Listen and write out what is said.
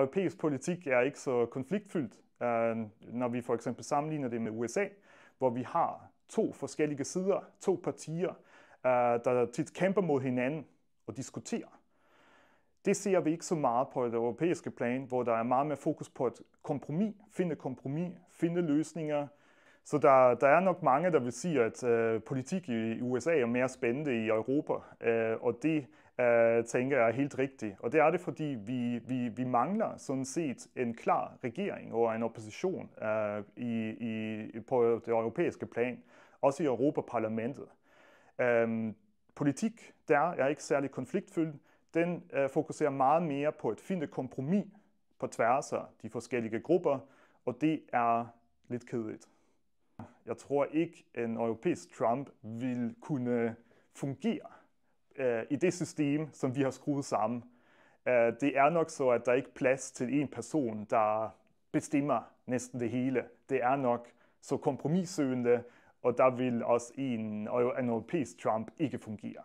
europæisk politik er ikke så konfliktfyldt, øh, når vi for eksempel sammenligner det med USA, hvor vi har to forskellige sider, to partier, øh, der tit kæmper mod hinanden og diskuterer. Det ser vi ikke så meget på det europæiske plan, hvor der er meget mere fokus på et kompromis, finde kompromis, finde løsninger. Så der, der er nok mange, der vil sige, at øh, politik i USA er mere spændende i Europa, øh, og det øh, tænker jeg er helt rigtigt. Og det er det, fordi vi, vi, vi mangler sådan set en klar regering og en opposition øh, i, i, på det europæiske plan, også i Europaparlamentet. Øh, politik der er ikke særlig konfliktfyldt, den øh, fokuserer meget mere på at finde kompromis på tværs af de forskellige grupper, og det er lidt kedeligt. Jeg tror ikke, en europæisk Trump vil kunne fungere øh, i det system, som vi har skruet sammen. Øh, det er nok så, at der ikke er plads til en person, der bestemmer næsten det hele. Det er nok så kompromissøgende, og der vil også en, en europæisk Trump ikke fungere.